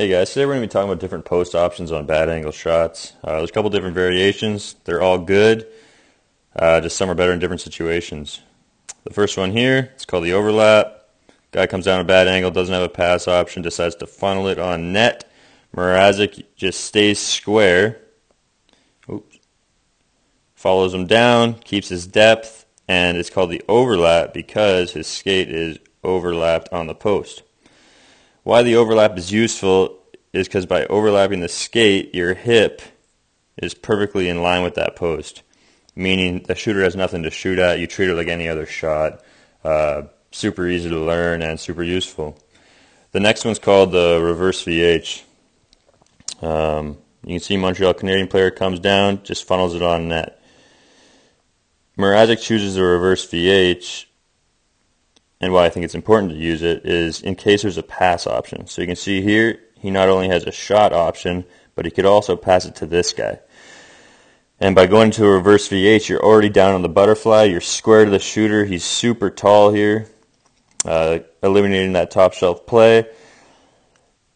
Hey guys, today we're going to be talking about different post options on bad angle shots. Uh, there's a couple different variations. They're all good, uh, just some are better in different situations. The first one here, it's called the overlap. Guy comes down a bad angle, doesn't have a pass option, decides to funnel it on net. Mrazek just stays square. Oops. Follows him down, keeps his depth, and it's called the overlap because his skate is overlapped on the post. Why the overlap is useful is because by overlapping the skate, your hip is perfectly in line with that post, meaning the shooter has nothing to shoot at. You treat it like any other shot. Uh, super easy to learn and super useful. The next one's called the reverse VH. Um, you can see Montreal Canadian player comes down, just funnels it on net. Mrazek chooses a reverse VH and why I think it's important to use it is in case there's a pass option. So you can see here, he not only has a shot option, but he could also pass it to this guy. And by going to a reverse VH, you're already down on the butterfly. You're square to the shooter. He's super tall here, uh, eliminating that top shelf play.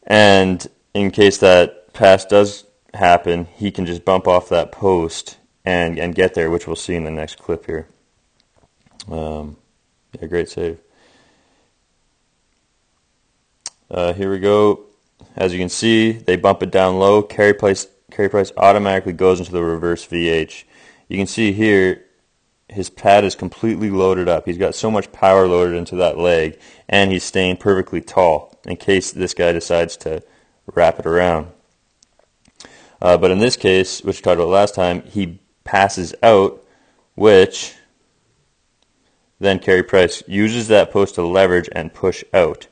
And in case that pass does happen, he can just bump off that post and, and get there, which we'll see in the next clip here. Um, yeah, great save. Uh, here we go. As you can see, they bump it down low. Carey price, Carey price automatically goes into the reverse VH. You can see here, his pad is completely loaded up. He's got so much power loaded into that leg, and he's staying perfectly tall in case this guy decides to wrap it around. Uh, but in this case, which we talked about last time, he passes out, which then Carey Price uses that post to leverage and push out.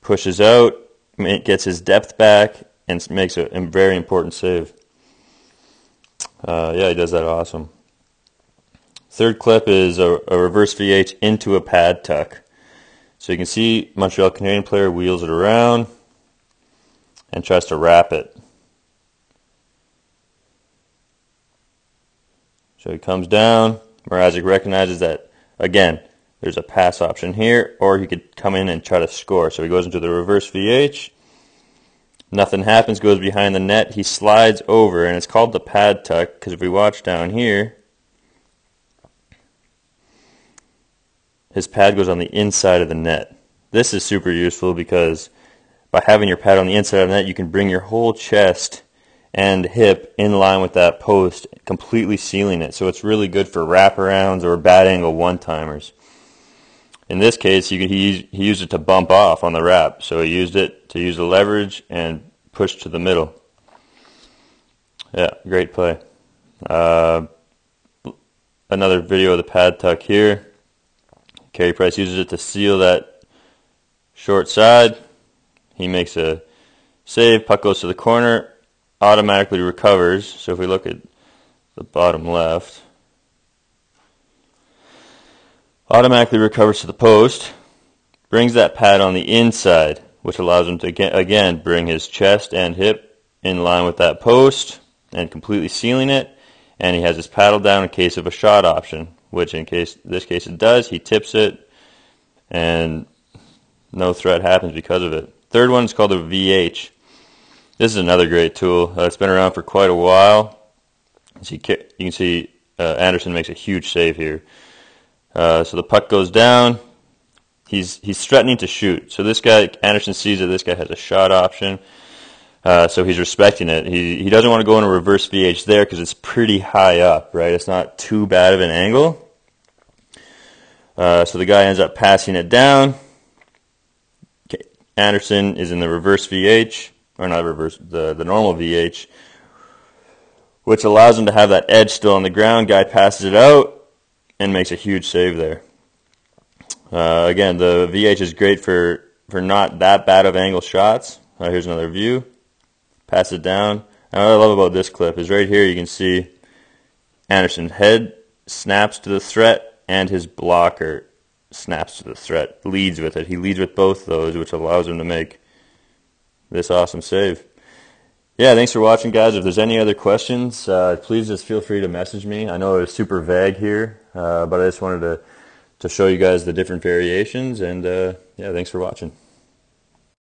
Pushes out, gets his depth back, and makes a, very important save. Uh, yeah, he does that awesome. Third clip is a, a, reverse VH into a pad tuck. So you can see Montreal Canadian player wheels it around and tries to wrap it. So he comes down. Mrazek recognizes that, again, there's a pass option here, or he could come in and try to score. So he goes into the reverse VH. Nothing happens, goes behind the net. He slides over, and it's called the pad tuck because if we watch down here, his pad goes on the inside of the net. This is super useful because by having your pad on the inside of the net, you can bring your whole chest and hip in line with that post, completely sealing it. So it's really good for wraparounds or bad angle one-timers. In this case, he, he, he used it to bump off on the wrap. So he used it to use the leverage and push to the middle. Yeah, great play. Uh, another video of the pad tuck here. Carey Price uses it to seal that short side. He makes a save. Puck goes to the corner. Automatically recovers. So if we look at the bottom left, automatically recovers to the post, brings that pad on the inside, which allows him to again bring his chest and hip in line with that post and completely sealing it. And he has his paddle down in case of a shot option, which in case this case it does, he tips it and no threat happens because of it. Third one is called the VH. This is another great tool. Uh, it's been around for quite a while. You can see uh, Anderson makes a huge save here. Uh, so the puck goes down. He's he's threatening to shoot. So this guy Anderson sees that this guy has a shot option. Uh, so he's respecting it. He he doesn't want to go in a reverse VH there because it's pretty high up, right? It's not too bad of an angle. Uh, so the guy ends up passing it down. Okay. Anderson is in the reverse VH, or not reverse, the, the normal VH, which allows him to have that edge still on the ground. Guy passes it out and makes a huge save there. Uh, again, the VH is great for, for not that bad of angle shots. Uh, here's another view. Pass it down. And what I love about this clip is right here you can see Anderson's head snaps to the threat and his blocker snaps to the threat, leads with it. He leads with both those, which allows him to make this awesome save yeah, thanks for watching, guys. If there's any other questions, uh, please just feel free to message me. I know it was super vague here, uh, but I just wanted to, to show you guys the different variations. And uh, yeah, thanks for watching.